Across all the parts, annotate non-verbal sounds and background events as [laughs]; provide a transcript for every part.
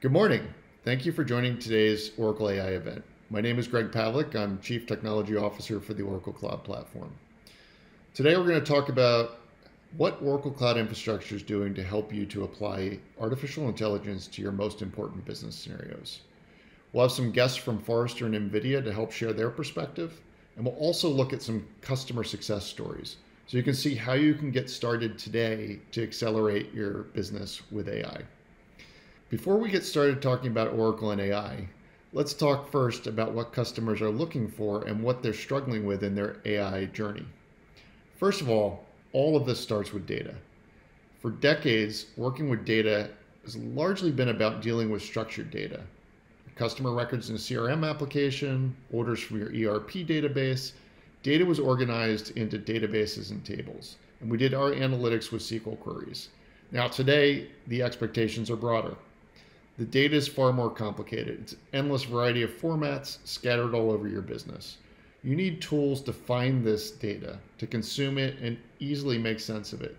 Good morning. Thank you for joining today's Oracle AI event. My name is Greg Pavlik. I'm Chief Technology Officer for the Oracle Cloud Platform. Today we're going to talk about what Oracle Cloud Infrastructure is doing to help you to apply artificial intelligence to your most important business scenarios. We'll have some guests from Forrester and NVIDIA to help share their perspective, and we'll also look at some customer success stories so you can see how you can get started today to accelerate your business with AI. Before we get started talking about Oracle and AI, let's talk first about what customers are looking for and what they're struggling with in their AI journey. First of all, all of this starts with data. For decades, working with data has largely been about dealing with structured data. Customer records in a CRM application, orders from your ERP database, data was organized into databases and tables. And we did our analytics with SQL queries. Now, today, the expectations are broader. The data is far more complicated. It's endless variety of formats scattered all over your business. You need tools to find this data, to consume it, and easily make sense of it.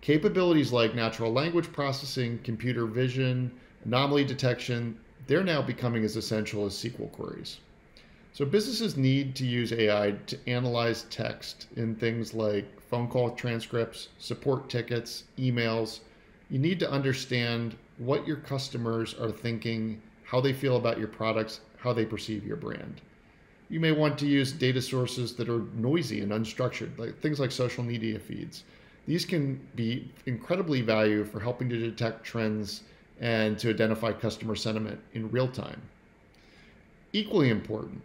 Capabilities like natural language processing, computer vision, anomaly detection, they're now becoming as essential as SQL queries. So businesses need to use AI to analyze text in things like phone call transcripts, support tickets, emails. You need to understand what your customers are thinking, how they feel about your products, how they perceive your brand. You may want to use data sources that are noisy and unstructured, like things like social media feeds. These can be incredibly valuable for helping to detect trends and to identify customer sentiment in real time. Equally important,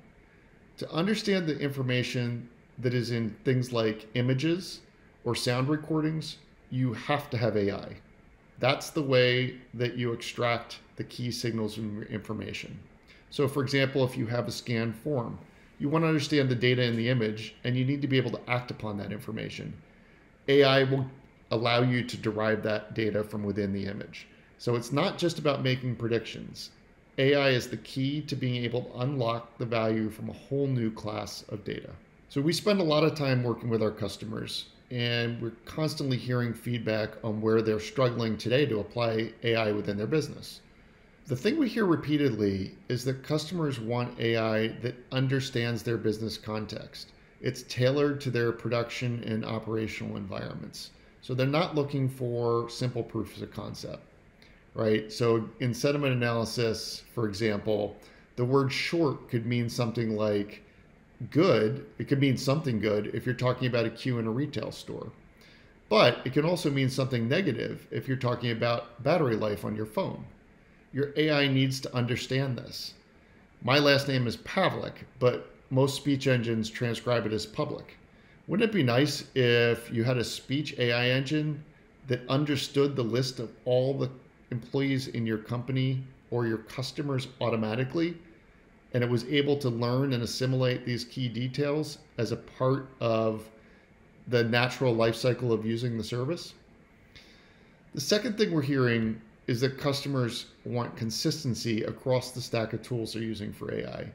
to understand the information that is in things like images or sound recordings, you have to have AI. That's the way that you extract the key signals from your information. So, for example, if you have a scanned form, you want to understand the data in the image and you need to be able to act upon that information. AI will allow you to derive that data from within the image. So, it's not just about making predictions. AI is the key to being able to unlock the value from a whole new class of data. So, we spend a lot of time working with our customers and we're constantly hearing feedback on where they're struggling today to apply AI within their business. The thing we hear repeatedly is that customers want AI that understands their business context. It's tailored to their production and operational environments. So they're not looking for simple proofs of concept, right? So in sentiment analysis, for example, the word short could mean something like good, it could mean something good if you're talking about a queue in a retail store. But it can also mean something negative if you're talking about battery life on your phone. Your AI needs to understand this. My last name is Pavlik, but most speech engines transcribe it as public. Wouldn't it be nice if you had a speech AI engine that understood the list of all the employees in your company or your customers automatically and it was able to learn and assimilate these key details as a part of the natural life cycle of using the service. The second thing we're hearing is that customers want consistency across the stack of tools they're using for AI.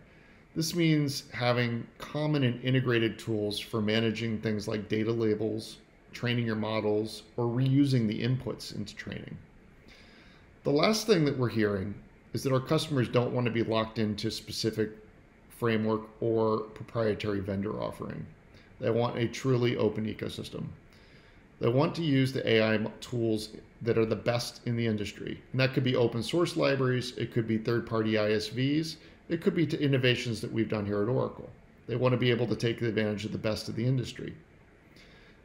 This means having common and integrated tools for managing things like data labels, training your models, or reusing the inputs into training. The last thing that we're hearing is that our customers don't want to be locked into specific framework or proprietary vendor offering. They want a truly open ecosystem. They want to use the AI tools that are the best in the industry. And that could be open source libraries, it could be third party ISVs, it could be to innovations that we've done here at Oracle. They want to be able to take advantage of the best of the industry.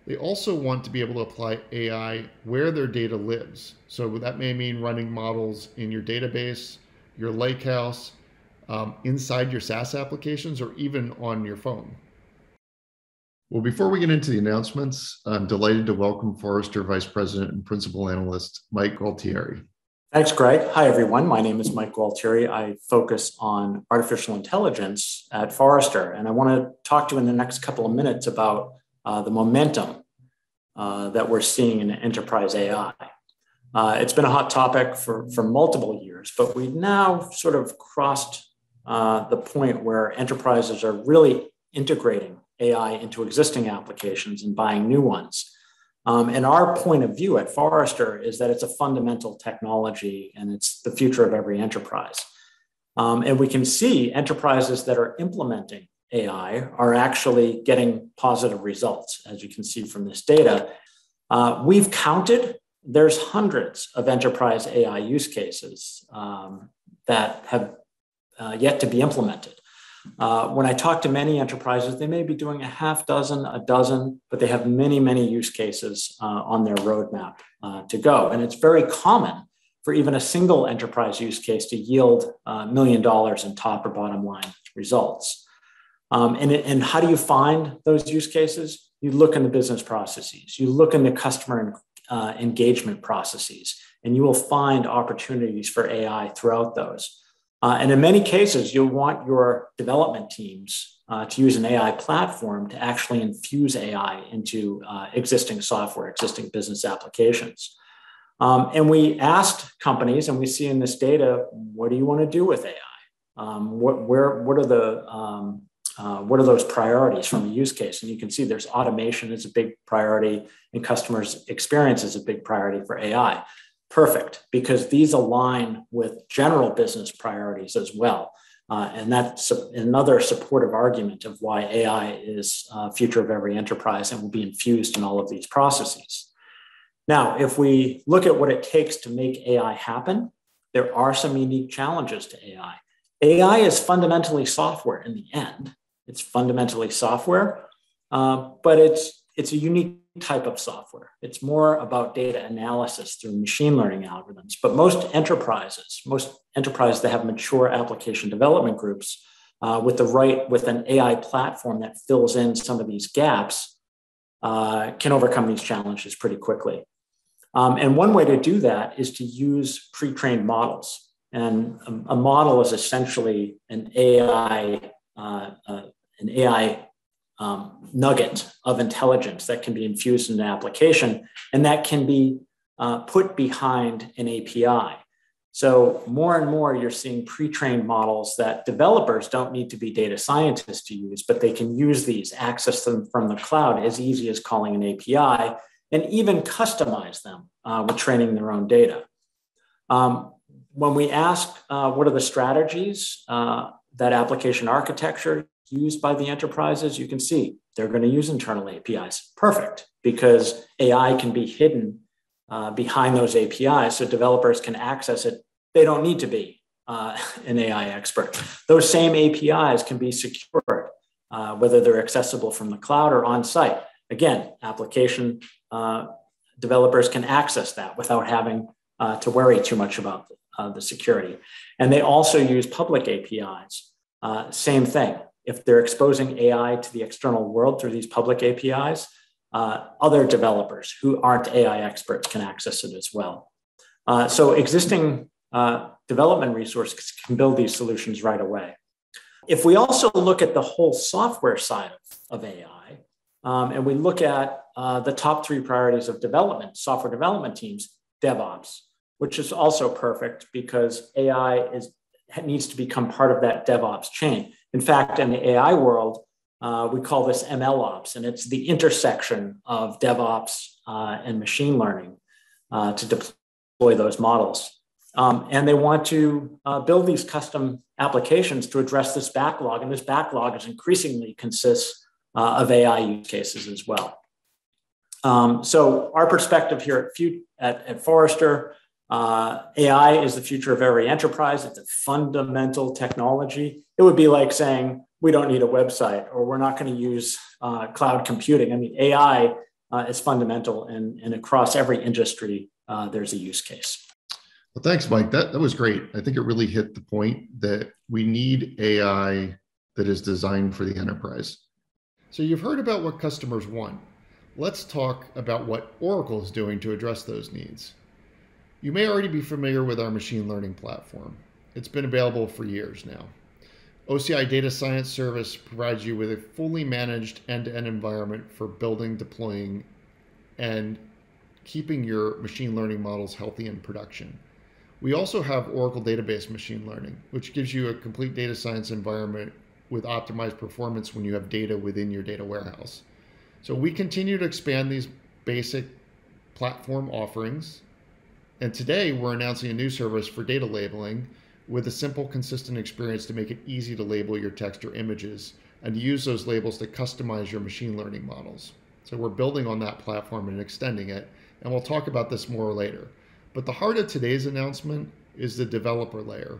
They also want to be able to apply AI where their data lives. So that may mean running models in your database, your lakehouse, um, inside your SaaS applications, or even on your phone. Well, before we get into the announcements, I'm delighted to welcome Forrester Vice President and Principal Analyst Mike Gualtieri. Thanks, Greg. Hi, everyone. My name is Mike Gualtieri. I focus on artificial intelligence at Forrester, and I want to talk to you in the next couple of minutes about uh, the momentum uh, that we're seeing in enterprise AI. Uh, it's been a hot topic for, for multiple years, but we've now sort of crossed uh, the point where enterprises are really integrating AI into existing applications and buying new ones. Um, and our point of view at Forrester is that it's a fundamental technology and it's the future of every enterprise. Um, and we can see enterprises that are implementing AI are actually getting positive results, as you can see from this data. Uh, we've counted, there's hundreds of enterprise AI use cases um, that have uh, yet to be implemented. Uh, when I talk to many enterprises, they may be doing a half dozen, a dozen, but they have many, many use cases uh, on their roadmap uh, to go. And it's very common for even a single enterprise use case to yield a uh, million dollars in top or bottom line results. Um, and, and how do you find those use cases? You look in the business processes, you look in the customer uh, engagement processes, and you will find opportunities for AI throughout those. Uh, and in many cases, you'll want your development teams uh, to use an AI platform to actually infuse AI into uh, existing software, existing business applications. Um, and we asked companies, and we see in this data, what do you want to do with AI? Um, what, where, what are the um, uh, what are those priorities from a use case? And you can see there's automation is a big priority, and customers' experience is a big priority for AI perfect because these align with general business priorities as well. Uh, and that's another supportive argument of why AI is uh, future of every enterprise and will be infused in all of these processes. Now, if we look at what it takes to make AI happen, there are some unique challenges to AI. AI is fundamentally software in the end. It's fundamentally software, uh, but it's it's a unique type of software. It's more about data analysis through machine learning algorithms. But most enterprises, most enterprises that have mature application development groups uh, with the right, with an AI platform that fills in some of these gaps, uh, can overcome these challenges pretty quickly. Um, and one way to do that is to use pre-trained models. And a, a model is essentially an AI, uh, uh an AI um, nugget of intelligence that can be infused in an application, and that can be uh, put behind an API. So, more and more, you're seeing pre trained models that developers don't need to be data scientists to use, but they can use these, access them from the cloud as easy as calling an API, and even customize them uh, with training their own data. Um, when we ask uh, what are the strategies uh, that application architecture used by the enterprises, you can see they're going to use internal APIs. Perfect, because AI can be hidden uh, behind those APIs so developers can access it. They don't need to be uh, [laughs] an AI expert. Those same APIs can be secured, uh, whether they're accessible from the cloud or on site. Again, application uh, developers can access that without having uh, to worry too much about uh, the security. And they also use public APIs. same thing if they're exposing AI to the external world through these public APIs, uh, other developers who aren't AI experts can access it as well. Uh, so existing uh, development resources can build these solutions right away. If we also look at the whole software side of, of AI, um, and we look at uh, the top three priorities of development, software development teams, DevOps, which is also perfect because AI is, needs to become part of that DevOps chain. In fact, in the AI world, uh, we call this ML ops, and it's the intersection of DevOps uh, and machine learning uh, to deploy those models. Um, and they want to uh, build these custom applications to address this backlog, and this backlog is increasingly consists uh, of AI use cases as well. Um, so our perspective here at, at, at Forrester uh, AI is the future of every enterprise. It's a fundamental technology. It would be like saying we don't need a website or we're not going to use uh, cloud computing. I mean, AI uh, is fundamental, and, and across every industry, uh, there's a use case. Well, thanks, Mike. That, that was great. I think it really hit the point that we need AI that is designed for the enterprise. So, you've heard about what customers want. Let's talk about what Oracle is doing to address those needs. You may already be familiar with our machine learning platform. It's been available for years now. OCI Data Science Service provides you with a fully managed end to end environment for building, deploying, and keeping your machine learning models healthy in production. We also have Oracle Database Machine Learning, which gives you a complete data science environment with optimized performance when you have data within your data warehouse. So we continue to expand these basic platform offerings. And today we're announcing a new service for data labeling with a simple, consistent experience to make it easy to label your text or images and to use those labels to customize your machine learning models. So we're building on that platform and extending it, and we'll talk about this more later. But the heart of today's announcement is the developer layer,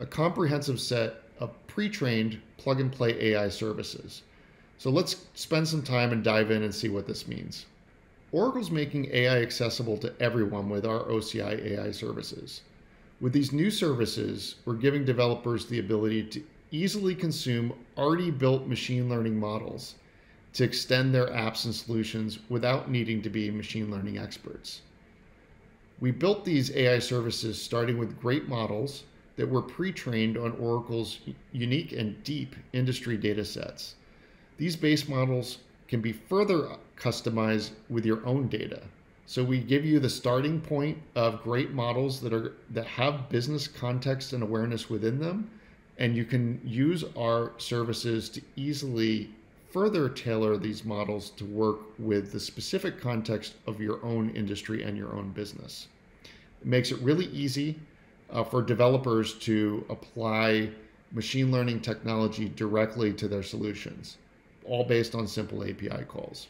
a comprehensive set of pre-trained plug-and-play AI services. So let's spend some time and dive in and see what this means. Oracle's making AI accessible to everyone with our OCI AI services. With these new services, we're giving developers the ability to easily consume already built machine learning models to extend their apps and solutions without needing to be machine learning experts. We built these AI services starting with great models that were pre trained on Oracle's unique and deep industry data sets. These base models can be further customized with your own data. So we give you the starting point of great models that are that have business context and awareness within them and you can use our services to easily further tailor these models to work with the specific context of your own industry and your own business. It makes it really easy uh, for developers to apply machine learning technology directly to their solutions, all based on simple API calls.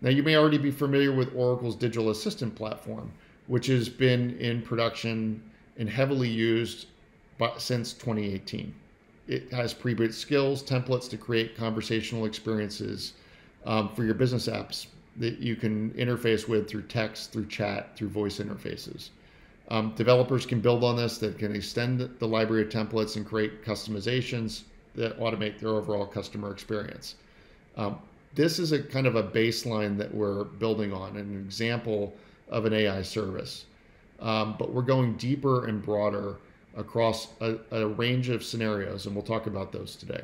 Now, you may already be familiar with Oracle's Digital Assistant platform, which has been in production and heavily used by, since 2018. It has pre-built skills, templates to create conversational experiences um, for your business apps that you can interface with through text, through chat, through voice interfaces. Um, developers can build on this that can extend the library of templates and create customizations that automate their overall customer experience. Um, this is a kind of a baseline that we're building on, an example of an AI service. Um, but we're going deeper and broader across a, a range of scenarios, and we'll talk about those today.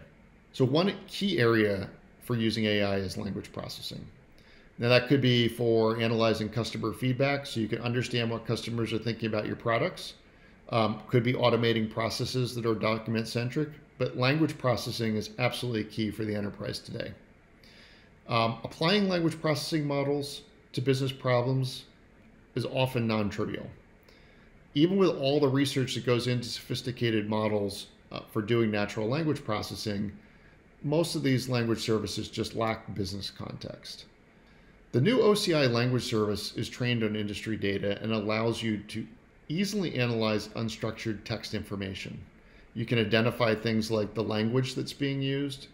So, one key area for using AI is language processing. Now, that could be for analyzing customer feedback so you can understand what customers are thinking about your products. Um, could be automating processes that are document centric, but language processing is absolutely key for the enterprise today. Um, applying language processing models to business problems is often non trivial even with all the research that goes into sophisticated models uh, for doing natural language processing, most of these language services just lack business context. The new OCI language service is trained on industry data and allows you to easily analyze unstructured text information. You can identify things like the language that's being used,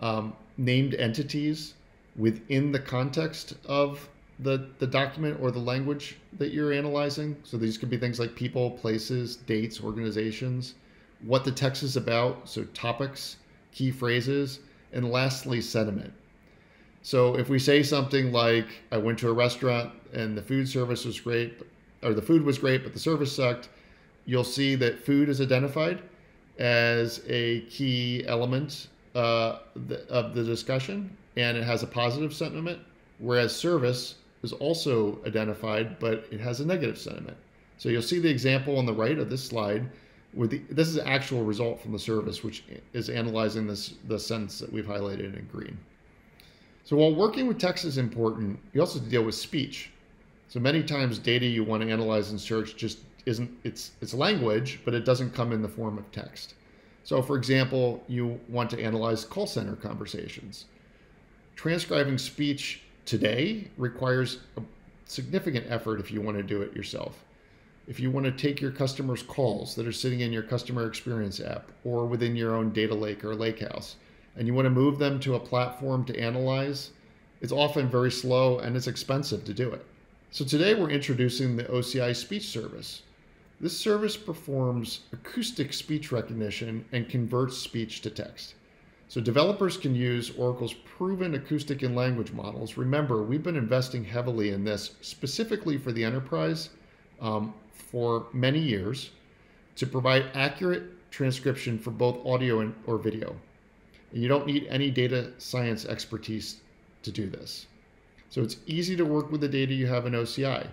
um, named entities within the context of the, the document or the language that you're analyzing. So these could be things like people, places, dates, organizations, what the text is about, so topics, key phrases, and lastly, sentiment. So if we say something like, I went to a restaurant and the food service was great, or the food was great, but the service sucked, you'll see that food is identified as a key element uh, of the discussion and it has a positive sentiment, whereas service is also identified, but it has a negative sentiment. So you'll see the example on the right of this slide. With the, this is actual result from the service, which is analyzing this the sentence that we've highlighted in green. So while working with text is important, you also deal with speech. So many times data you want to analyze and search just isn't it's it's language, but it doesn't come in the form of text. So for example, you want to analyze call center conversations. Transcribing speech today requires a significant effort if you want to do it yourself. If you want to take your customers' calls that are sitting in your customer experience app or within your own data lake or lakehouse, and you want to move them to a platform to analyze, it's often very slow and it's expensive to do it. So today we're introducing the OCI speech service. This service performs acoustic speech recognition and converts speech to text. So developers can use Oracle's proven acoustic and language models. Remember, we've been investing heavily in this specifically for the enterprise um, for many years to provide accurate transcription for both audio and, or video. And you don't need any data science expertise to do this. So it's easy to work with the data you have in OCI.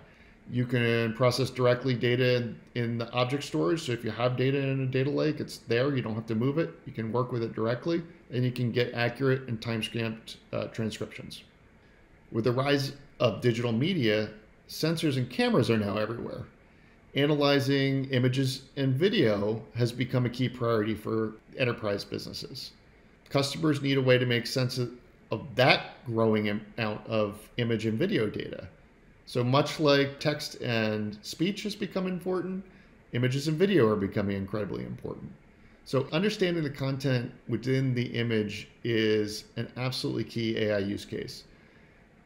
You can process directly data in, in the object storage. So if you have data in a data lake, it's there. You don't have to move it. You can work with it directly and you can get accurate and time stamped uh, transcriptions. With the rise of digital media, sensors and cameras are now everywhere. Analyzing images and video has become a key priority for enterprise businesses. Customers need a way to make sense of that growing amount of image and video data. So much like text and speech has become important, images and video are becoming incredibly important. So understanding the content within the image is an absolutely key AI use case.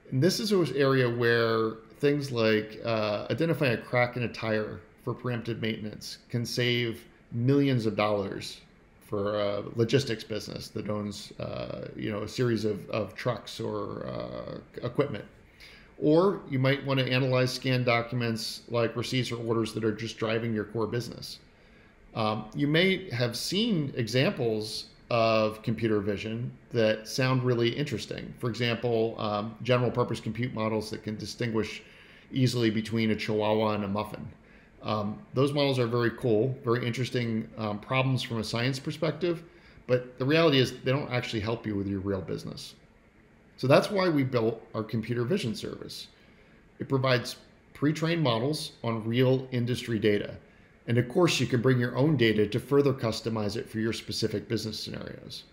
And this is an area where things like uh, identifying a crack in a tire for preemptive maintenance can save millions of dollars for a logistics business that owns uh, you know a series of, of trucks or uh, equipment or you might want to analyze scan documents like receipts or orders that are just driving your core business um, you may have seen examples of computer vision that sound really interesting. For example, um, general purpose compute models that can distinguish easily between a chihuahua and a muffin. Um, those models are very cool, very interesting um, problems from a science perspective, but the reality is they don't actually help you with your real business. So that's why we built our computer vision service. It provides pre trained models on real industry data. And of course, you can bring your own data to further customize it for your specific business scenarios.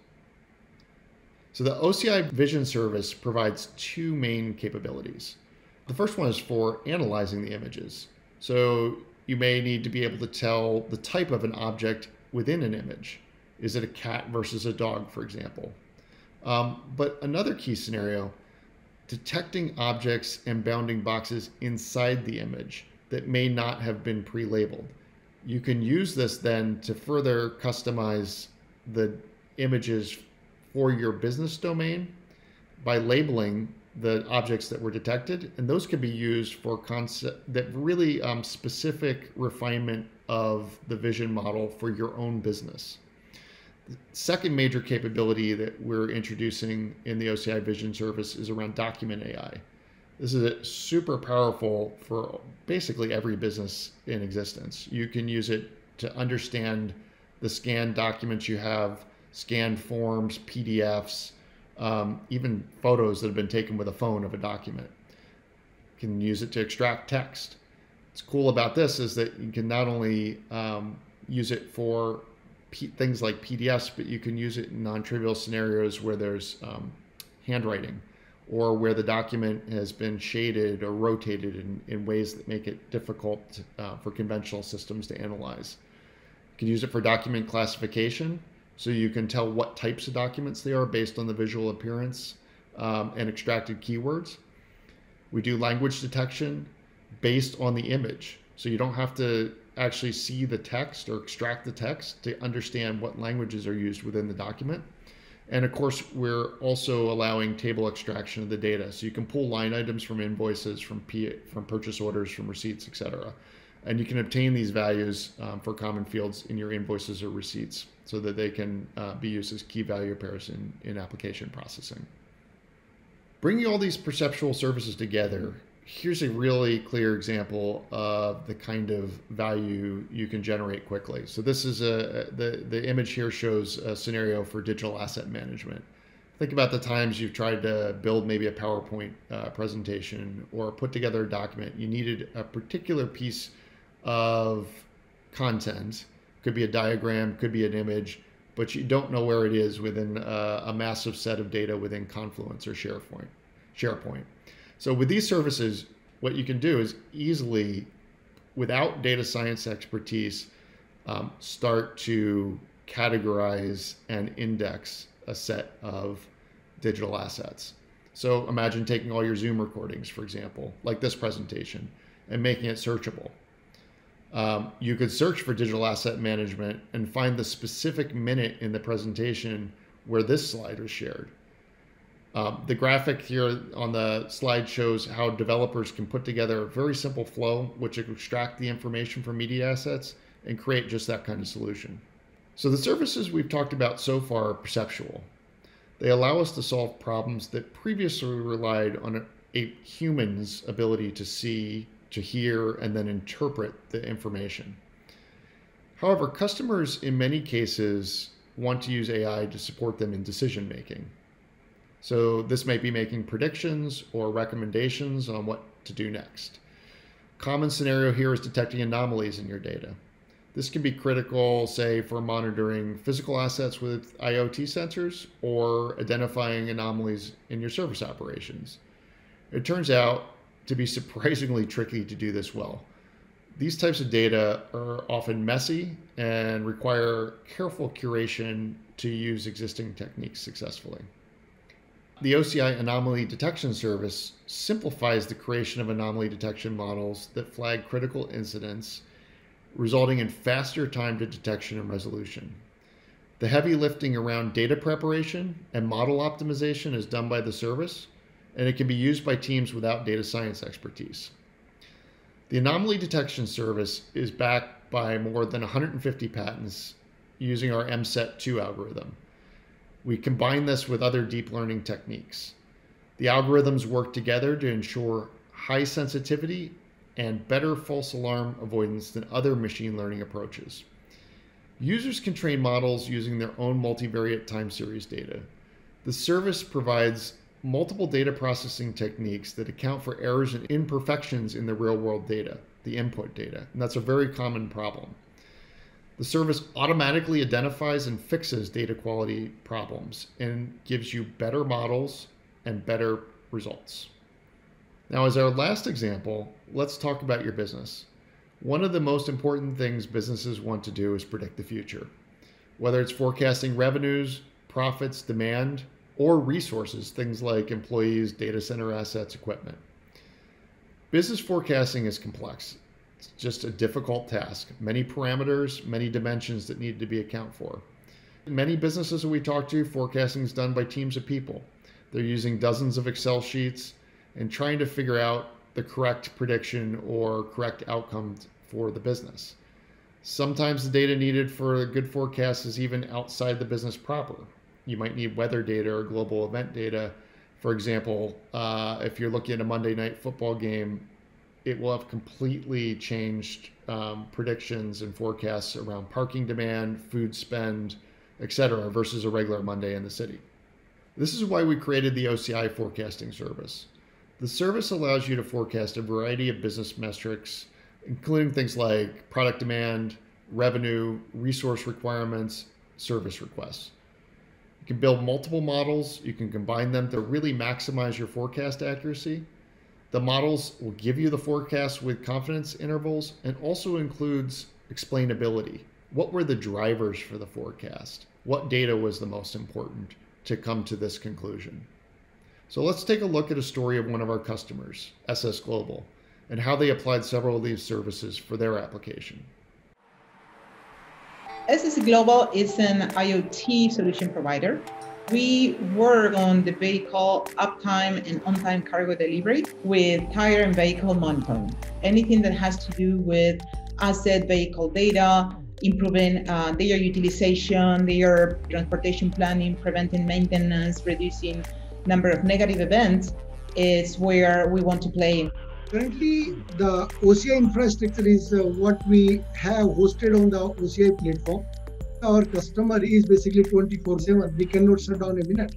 So the OCI Vision Service provides two main capabilities. The first one is for analyzing the images. So you may need to be able to tell the type of an object within an image. Is it a cat versus a dog, for example? Um, but another key scenario, detecting objects and bounding boxes inside the image that may not have been pre-labeled. You can use this then to further customize the images for your business domain by labeling the objects that were detected and those can be used for concept that really um, specific refinement of the vision model for your own business the second major capability that we're introducing in the oci vision service is around document ai this is super powerful for basically every business in existence. You can use it to understand the scanned documents you have, scanned forms, PDFs, um, even photos that have been taken with a phone of a document. You can use it to extract text. What's cool about this is that you can not only um, use it for P things like PDFs, but you can use it in non-trivial scenarios where there's um, handwriting or where the document has been shaded or rotated in, in ways that make it difficult uh, for conventional systems to analyze. You can use it for document classification, so you can tell what types of documents they are based on the visual appearance um, and extracted keywords. We do language detection based on the image, so you don't have to actually see the text or extract the text to understand what languages are used within the document. And of course, we're also allowing table extraction of the data. So you can pull line items from invoices, from, P, from purchase orders, from receipts, et cetera. And you can obtain these values um, for common fields in your invoices or receipts so that they can uh, be used as key value pairs in, in application processing. Bringing all these perceptual services together here's a really clear example of the kind of value you can generate quickly. So this is a the the image here shows a scenario for digital asset management. Think about the times you've tried to build maybe a PowerPoint uh, presentation or put together a document. You needed a particular piece of content. Could be a diagram, could be an image, but you don't know where it is within a, a massive set of data within Confluence or SharePoint. SharePoint. So with these services, what you can do is easily, without data science expertise, um, start to categorize and index a set of digital assets. So imagine taking all your Zoom recordings, for example, like this presentation, and making it searchable. Um, you could search for digital asset management and find the specific minute in the presentation where this slide was shared. Um, the graphic here on the slide shows how developers can put together a very simple flow, which extract the information from media assets and create just that kind of solution. So the services we've talked about so far are perceptual. They allow us to solve problems that previously relied on a human's ability to see, to hear, and then interpret the information. However, customers in many cases want to use AI to support them in decision making. So this might be making predictions or recommendations on what to do next. Common scenario here is detecting anomalies in your data. This can be critical, say, for monitoring physical assets with IoT sensors or identifying anomalies in your service operations. It turns out to be [laughs] surprisingly tricky to do this well. These types of data are often messy and require careful curation to use existing techniques successfully. The OCI Anomaly Detection Service simplifies the creation of anomaly detection models that flag critical incidents, resulting in faster time to detection and resolution. The heavy lifting around data preparation and model optimization is done by the service, and it can be used by teams without data science expertise. The Anomaly Detection Service is backed by more than 150 patents using our MSET2 algorithm. We combine this with other deep learning techniques. The algorithms work together to ensure high sensitivity and better false alarm avoidance than other machine learning approaches. Users can train models using their own multivariate time series data. The service provides multiple data processing techniques that account for errors and imperfections in the real world data, the input data, and that's a very common problem. The service automatically identifies and fixes data quality problems and gives you better models and better results. Now, as our last example, let's talk about your business. One of the most important things businesses want to do is predict the future. Whether it's forecasting revenues, profits, demand, or resources, things like employees, data center assets, equipment. Business forecasting is complex. It's just a difficult task. Many parameters, many dimensions that need to be accounted for. In many businesses that we talk to, forecasting is done by teams of people. They're using dozens of Excel sheets and trying to figure out the correct prediction or correct outcome for the business. Sometimes the data needed for a good forecast is even outside the business proper you might need weather data or global event data. For example, uh, if you're looking at a Monday night football game, it will have completely changed um, predictions and forecasts around parking demand, food spend, etc., versus a regular Monday in the city. This is why we created the OCI forecasting service. The service allows you to forecast a variety of business metrics, including things like product demand, revenue, resource requirements, service requests. You can build multiple models. You can combine them to really maximize your forecast accuracy. The models will give you the forecast with confidence intervals and also includes explainability. What were the drivers for the forecast? What data was the most important to come to this conclusion? So let's take a look at a story of one of our customers, SS Global, and how they applied several of these services for their application. SS Global is an IoT solution provider. We work on the vehicle uptime and on-time cargo delivery with tire and vehicle monitoring. Anything that has to do with asset vehicle data, improving uh, their utilization, their transportation planning, preventing maintenance, reducing number of negative events is where we want to play. Currently, the OCI infrastructure is uh, what we have hosted on the OCI platform. Our customer is basically 24 7. We cannot shut down a minute.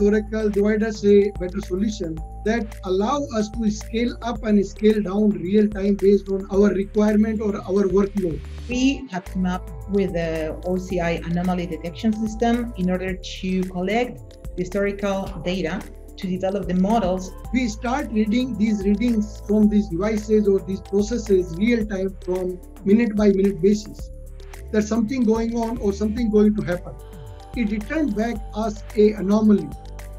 Oracle provide us a better solution that allow us to scale up and scale down real time based on our requirement or our workload. We have come up with the OCI anomaly detection system in order to collect historical data to develop the models. We start reading these readings from these devices or these processes real time from minute by minute basis. There's something going on or something going to happen. It returns back us a anomaly.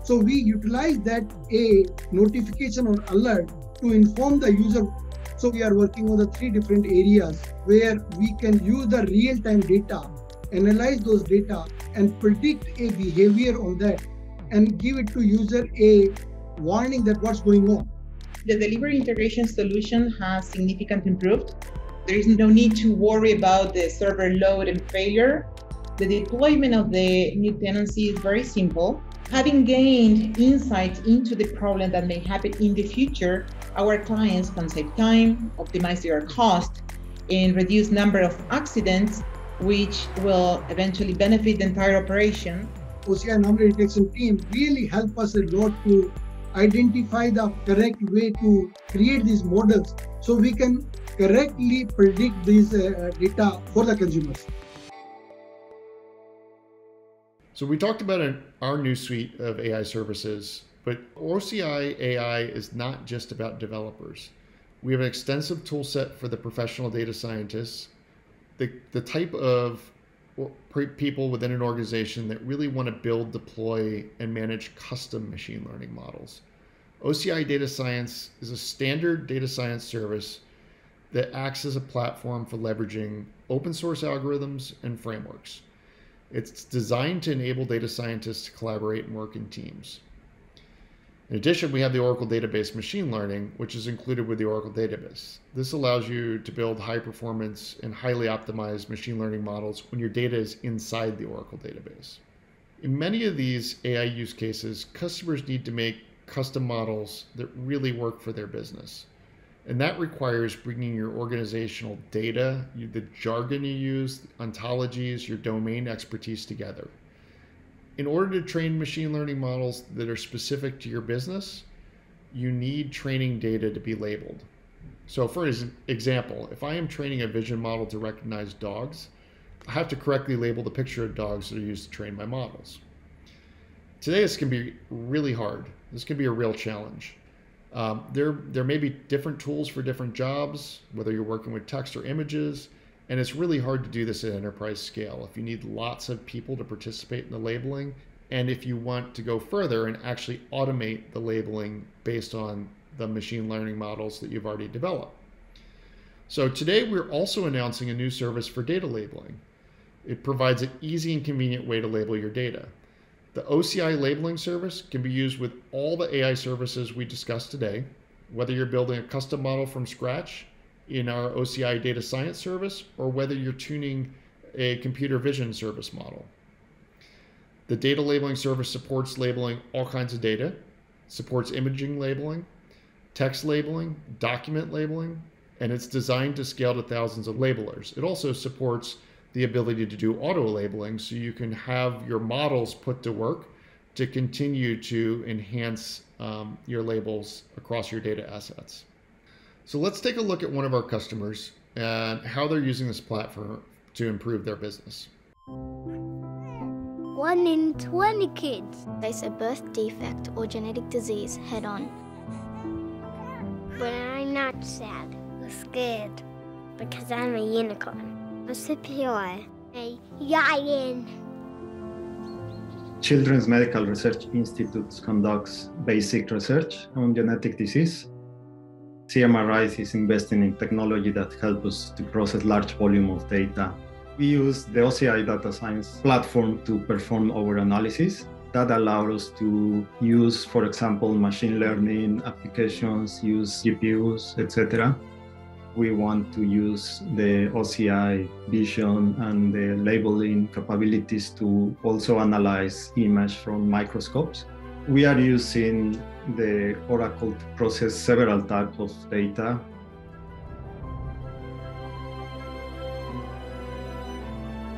So we utilize that a notification or alert to inform the user. So we are working on the three different areas where we can use the real-time data, analyze those data, and predict a behavior on that and give it to user a warning that what's going on. The delivery integration solution has significantly improved. There is no need to worry about the server load and failure. The deployment of the new tenancy is very simple. Having gained insights into the problem that may happen in the future, our clients can save time, optimize their cost, and reduce number of accidents, which will eventually benefit the entire operation OCI anomaly detection team really help us a lot to identify the correct way to create these models so we can correctly predict these uh, data for the consumers. So we talked about an, our new suite of AI services, but OCI AI is not just about developers. We have an extensive tool set for the professional data scientists, the, the type of people within an organization that really want to build, deploy, and manage custom machine learning models. OCI Data Science is a standard data science service that acts as a platform for leveraging open source algorithms and frameworks. It's designed to enable data scientists to collaborate and work in teams. In addition, we have the Oracle Database Machine Learning, which is included with the Oracle Database. This allows you to build high performance and highly optimized machine learning models when your data is inside the Oracle Database. In many of these AI use cases, customers need to make custom models that really work for their business. And that requires bringing your organizational data, the jargon you use, ontologies, your domain expertise together. In order to train machine learning models that are specific to your business, you need training data to be labeled. So, for example, if I am training a vision model to recognize dogs, I have to correctly label the picture of dogs that are used to train my models. Today, this can be really hard. This can be a real challenge. Um, there, there may be different tools for different jobs, whether you're working with text or images, and it's really hard to do this at enterprise scale. If you need lots of people to participate in the labeling, and if you want to go further and actually automate the labeling based on the machine learning models that you've already developed. So today we're also announcing a new service for data labeling. It provides an easy and convenient way to label your data. The OCI labeling service can be used with all the AI services we discussed today, whether you're building a custom model from scratch in our OCI data science service or whether you're tuning a computer vision service model. The data labeling service supports labeling all kinds of data, supports imaging labeling, text labeling, document labeling, and it's designed to scale to thousands of labelers. It also supports the ability to do auto labeling so you can have your models put to work to continue to enhance um, your labels across your data assets. So let's take a look at one of our customers and how they're using this platform to improve their business. One in 20 kids face a birth defect or genetic disease head on. But I'm not sad or scared because I'm a unicorn a a. Children's Medical Research Institute conducts basic research on genetic disease. CMRI is investing in technology that helps us to process large volume of data. We use the OCI data science platform to perform our analysis. That allows us to use, for example, machine learning applications, use GPUs, etc we want to use the OCI vision and the labeling capabilities to also analyze image from microscopes. We are using the Oracle to process several types of data.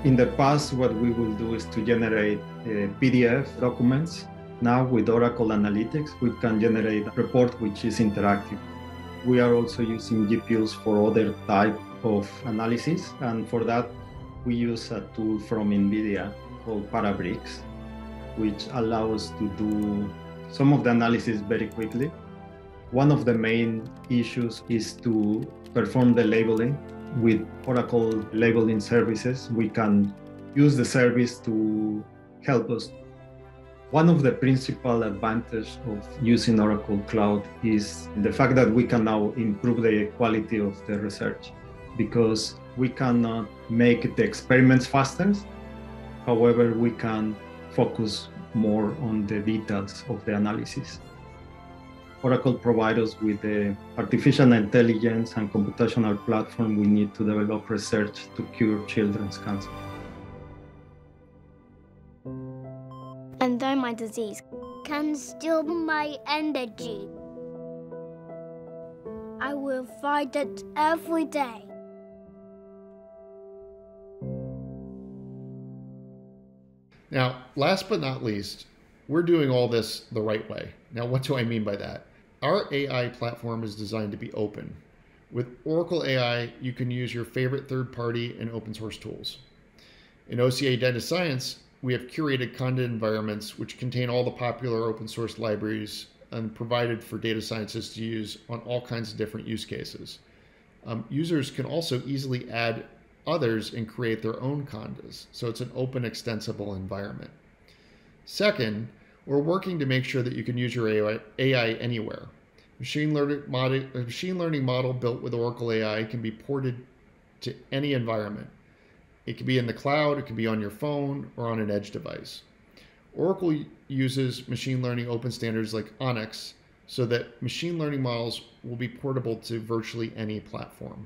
In the past, what we will do is to generate uh, PDF documents. Now with Oracle Analytics, we can generate a report which is interactive we are also using GPUs for other type of analysis. And for that, we use a tool from NVIDIA called Parabricks, which allows to do some of the analysis very quickly. One of the main issues is to perform the labeling. With Oracle labeling services, we can use the service to help us one of the principal advantages of using Oracle Cloud is the fact that we can now improve the quality of the research because we cannot make the experiments faster. However, we can focus more on the details of the analysis. Oracle provides us with the artificial intelligence and computational platform we need to develop research to cure children's cancer. And though my disease can steal my energy, I will fight it every day. Now, last but not least, we're doing all this the right way. Now, what do I mean by that? Our AI platform is designed to be open. With Oracle AI, you can use your favorite third party and open source tools. In OCI Data Science, we have curated Conda environments which contain all the popular open source libraries and provided for data scientists to use on all kinds of different use cases. Um, users can also easily add others and create their own condas, so it's an open, extensible environment. Second, we're working to make sure that you can use your AI, AI anywhere. Machine learning, a machine learning model built with Oracle AI can be ported to any environment. It can be in the cloud, it can be on your phone, or on an edge device. Oracle uses machine learning open standards like ONNX so that machine learning models will be portable to virtually any platform.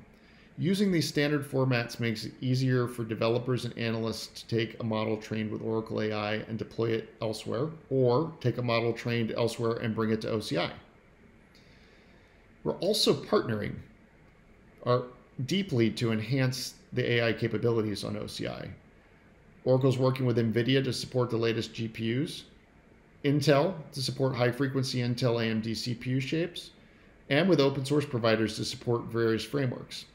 Using these standard formats makes it easier for developers and analysts to take a model trained with Oracle AI and deploy it elsewhere, or take a model trained elsewhere and bring it to OCI. We're also partnering our, deeply to enhance the AI capabilities on OCI. Oracle's working with NVIDIA to support the latest GPUs, Intel to support high frequency Intel AMD CPU shapes, and with open source providers to support various frameworks.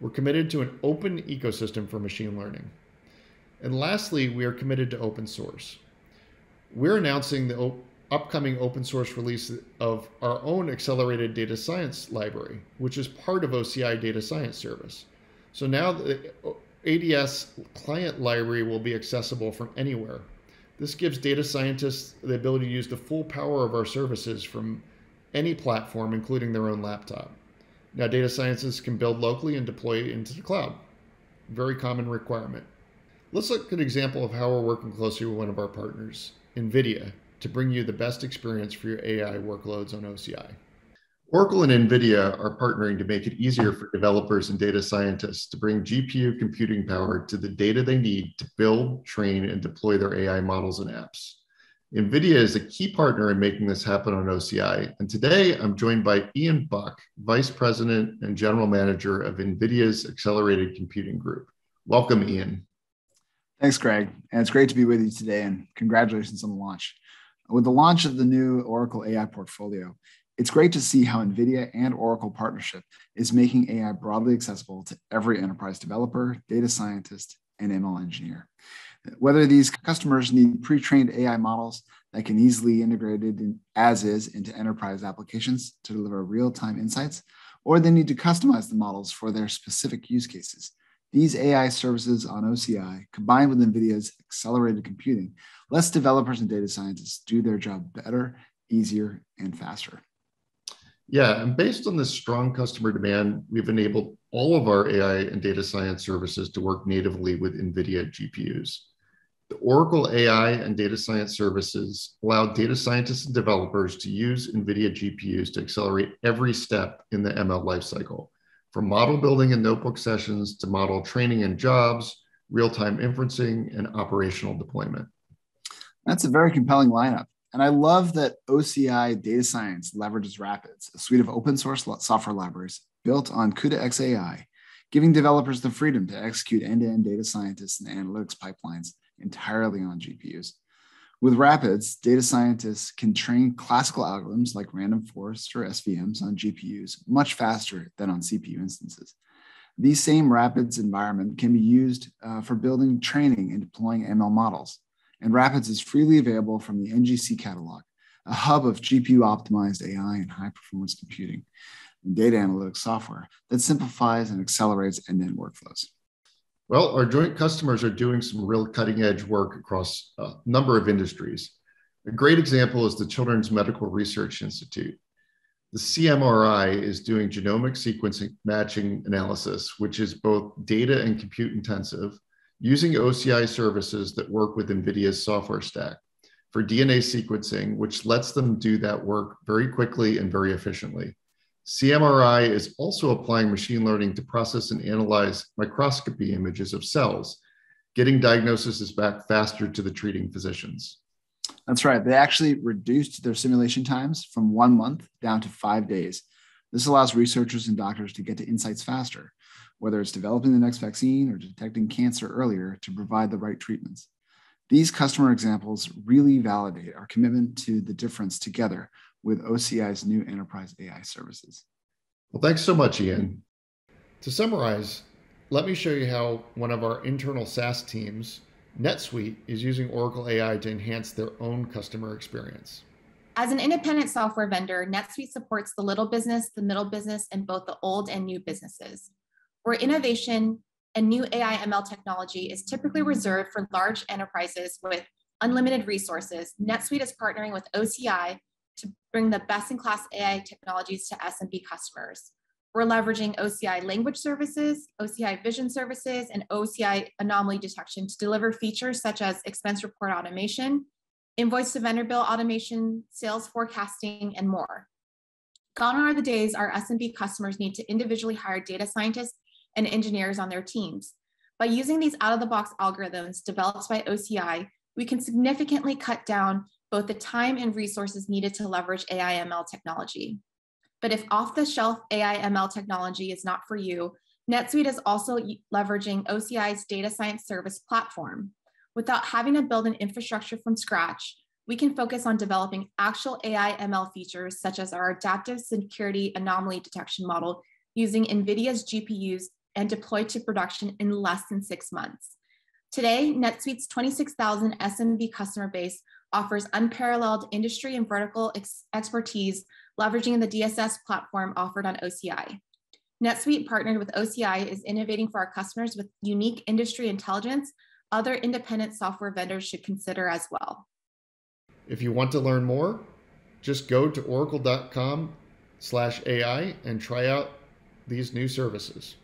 We're committed to an open ecosystem for machine learning. And lastly, we are committed to open source. We're announcing the upcoming open source release of our own accelerated data science library, which is part of OCI Data Science Service. So now the ADS client library will be accessible from anywhere. This gives data scientists the ability to use the full power of our services from any platform, including their own laptop. Now, data scientists can build locally and deploy into the cloud. Very common requirement. Let's look at an example of how we're working closely with one of our partners, NVIDIA, to bring you the best experience for your AI workloads on OCI. Oracle and NVIDIA are partnering to make it easier for developers and data scientists to bring GPU computing power to the data they need to build, train, and deploy their AI models and apps. NVIDIA is a key partner in making this happen on OCI. And today I'm joined by Ian Buck, Vice President and General Manager of NVIDIA's Accelerated Computing Group. Welcome, Ian. Thanks, Greg. And it's great to be with you today, and congratulations on the launch. With the launch of the new Oracle AI portfolio, it's great to see how NVIDIA and Oracle partnership is making AI broadly accessible to every enterprise developer, data scientist, and ML engineer. Whether these customers need pre-trained AI models that can easily integrated in, as is into enterprise applications to deliver real-time insights, or they need to customize the models for their specific use cases. These AI services on OCI, combined with NVIDIA's accelerated computing, lets developers and data scientists do their job better, easier, and faster. Yeah, and based on this strong customer demand, we've enabled all of our AI and data science services to work natively with NVIDIA GPUs. The Oracle AI and data science services allow data scientists and developers to use NVIDIA GPUs to accelerate every step in the ML lifecycle, from model building and notebook sessions to model training and jobs, real time inferencing, and operational deployment. That's a very compelling lineup. And I love that OCI Data Science leverages Rapids, a suite of open source software libraries built on CUDA-X AI, giving developers the freedom to execute end to end data scientists and analytics pipelines entirely on GPUs. With Rapids, data scientists can train classical algorithms like random forest or SVMs on GPUs much faster than on CPU instances. These same Rapids environment can be used uh, for building training and deploying ML models and Rapids is freely available from the NGC catalog, a hub of GPU optimized AI and high performance computing and data analytics software that simplifies and accelerates end to end workflows. Well, our joint customers are doing some real cutting edge work across a number of industries. A great example is the Children's Medical Research Institute. The CMRI is doing genomic sequencing matching analysis, which is both data and compute intensive using OCI services that work with NVIDIA's software stack for DNA sequencing, which lets them do that work very quickly and very efficiently. CMRI is also applying machine learning to process and analyze microscopy images of cells, getting diagnoses back faster to the treating physicians. That's right. They actually reduced their simulation times from one month down to five days. This allows researchers and doctors to get to insights faster whether it's developing the next vaccine or detecting cancer earlier to provide the right treatments. These customer examples really validate our commitment to the difference together with OCI's new enterprise AI services. Well, thanks so much, Ian. To summarize, let me show you how one of our internal SaaS teams, NetSuite, is using Oracle AI to enhance their own customer experience. As an independent software vendor, NetSuite supports the little business, the middle business, and both the old and new businesses. Where innovation and new AI ML technology is typically reserved for large enterprises with unlimited resources, NetSuite is partnering with OCI to bring the best in class AI technologies to SMB customers. We're leveraging OCI language services, OCI vision services, and OCI anomaly detection to deliver features such as expense report automation, invoice to vendor bill automation, sales forecasting, and more. Gone are the days our SMB customers need to individually hire data scientists and engineers on their teams. By using these out of the box algorithms developed by OCI, we can significantly cut down both the time and resources needed to leverage AI ML technology. But if off the shelf AI ML technology is not for you, NetSuite is also leveraging OCI's data science service platform. Without having to build an infrastructure from scratch, we can focus on developing actual AI ML features such as our adaptive security anomaly detection model using NVIDIA's GPUs and deployed to production in less than six months. Today, NetSuite's 26,000 SMB customer base offers unparalleled industry and vertical ex expertise, leveraging the DSS platform offered on OCI. NetSuite partnered with OCI is innovating for our customers with unique industry intelligence other independent software vendors should consider as well. If you want to learn more, just go to oracle.com slash AI and try out these new services.